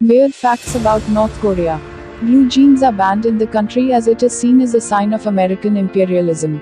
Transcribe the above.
Weird facts about North Korea. Blue jeans are banned in the country as it is seen as a sign of American imperialism.